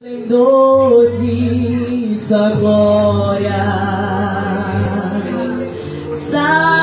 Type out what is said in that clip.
esplendor de sua glória, sabendo